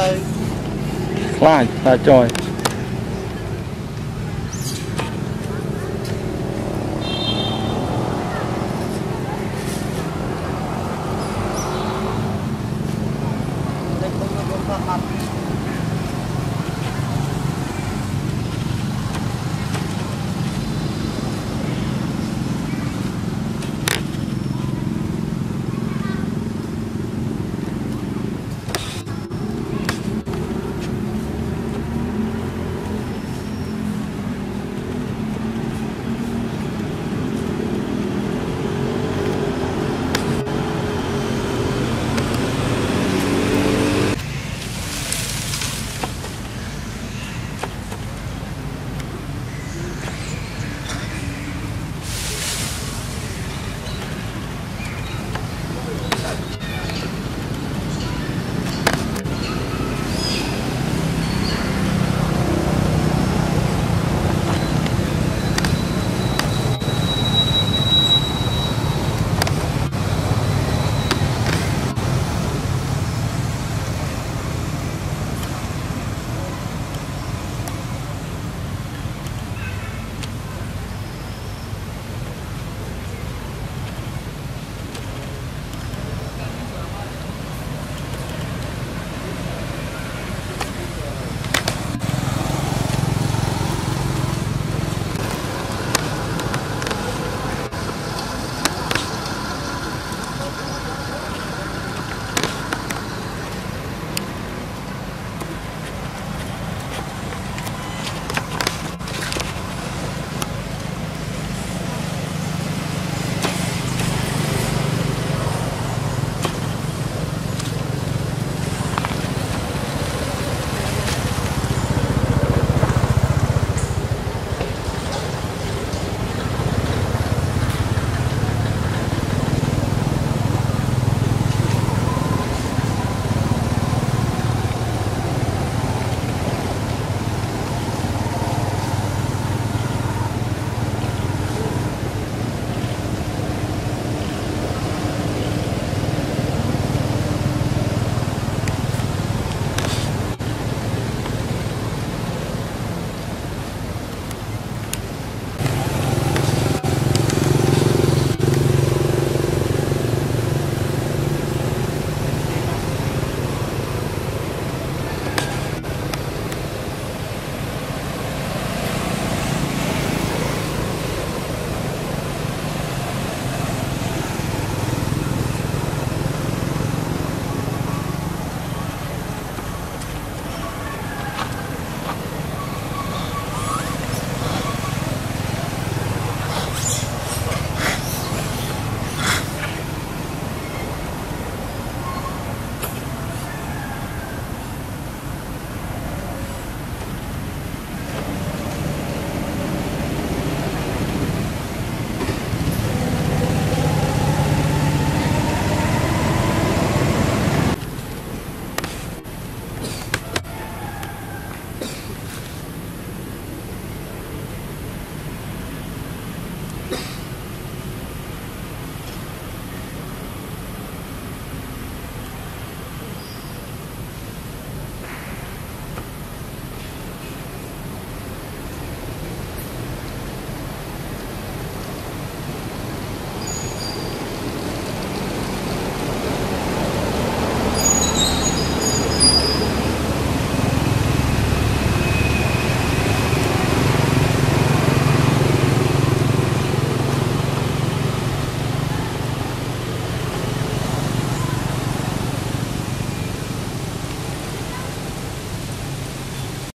ទៅខ្លាចតាចយ